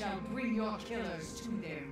shall bring your killers to their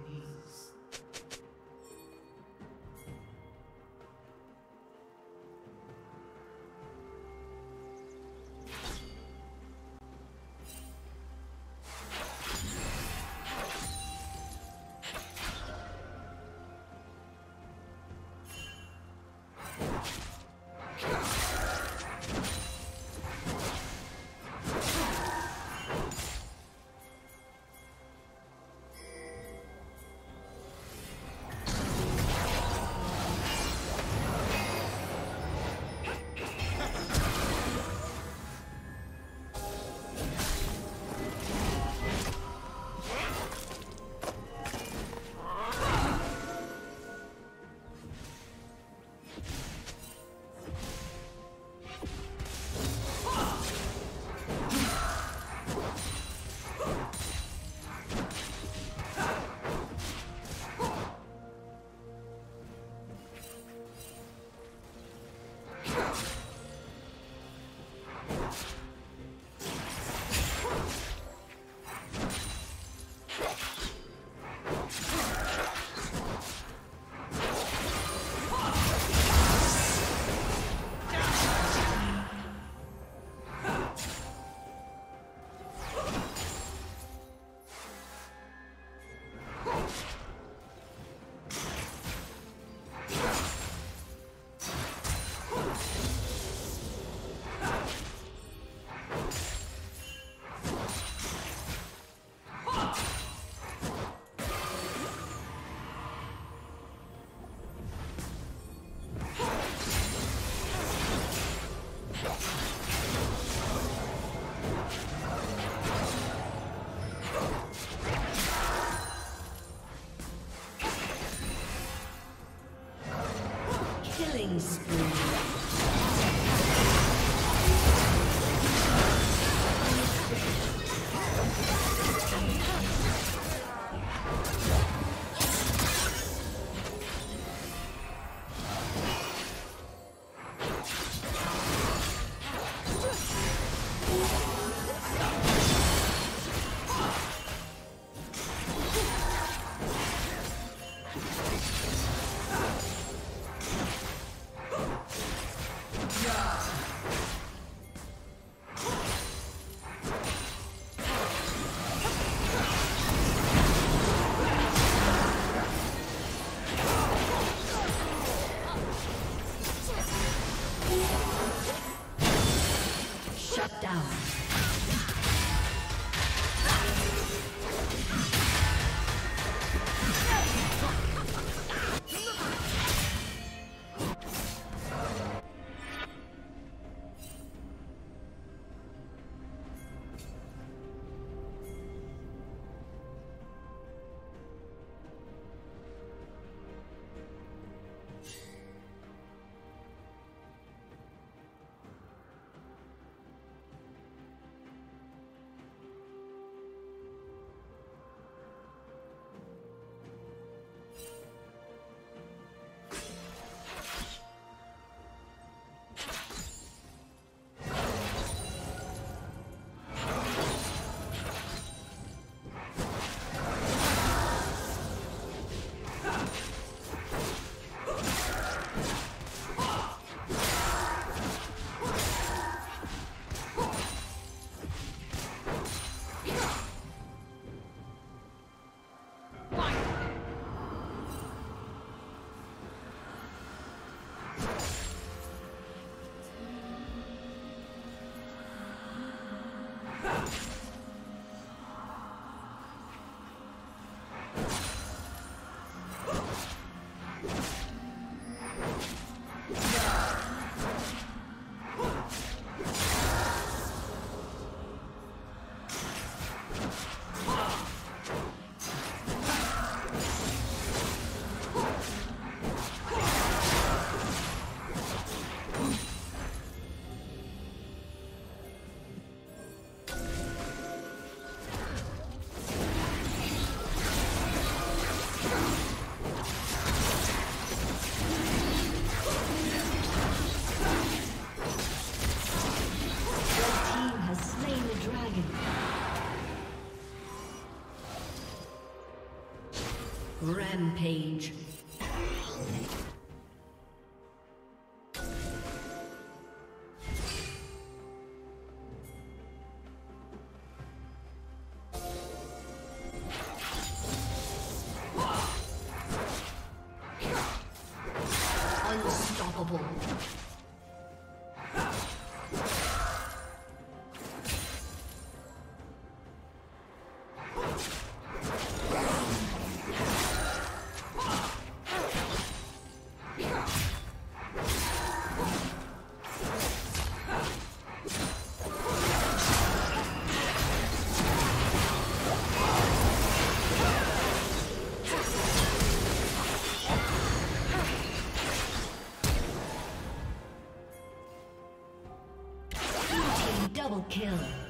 kill.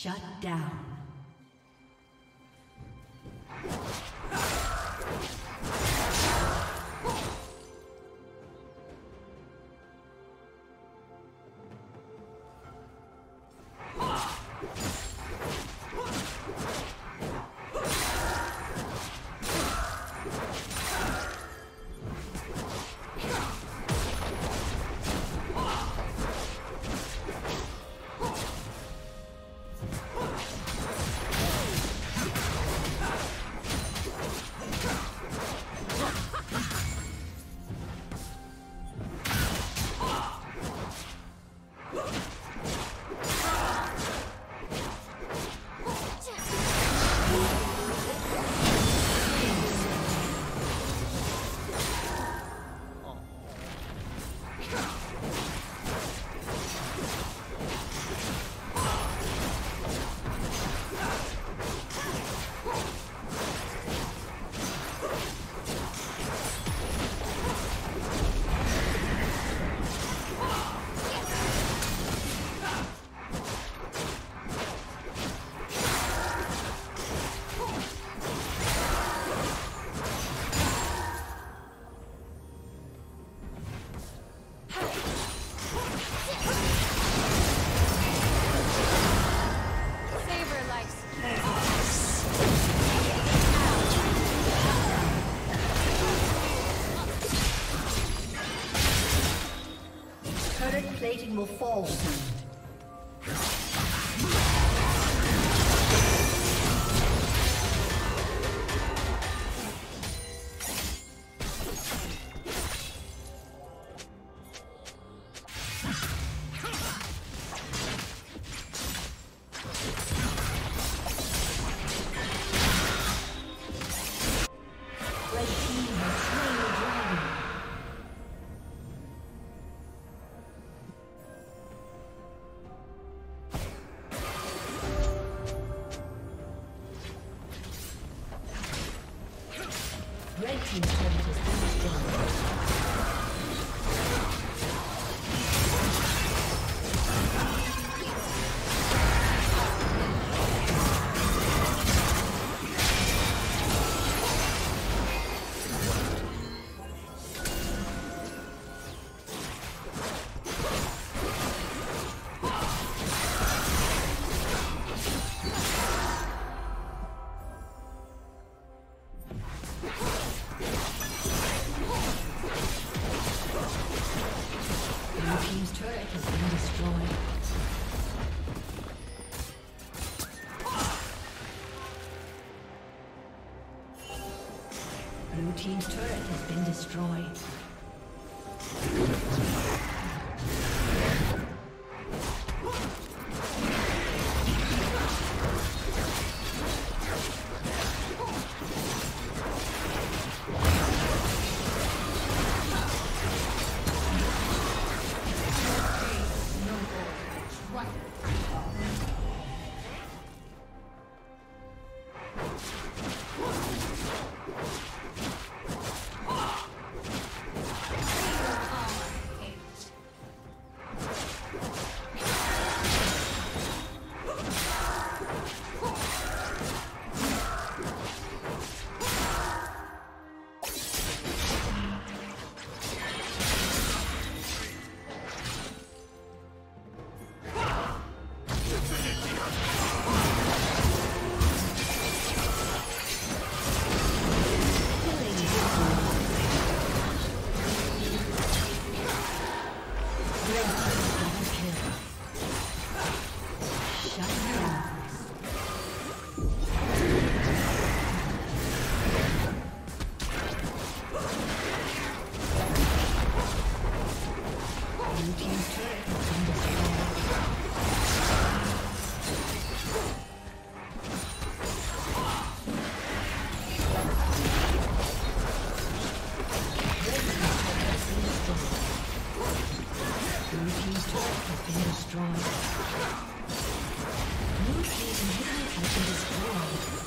Shut down. Will fall soon. team's turret. Destroyed. Killing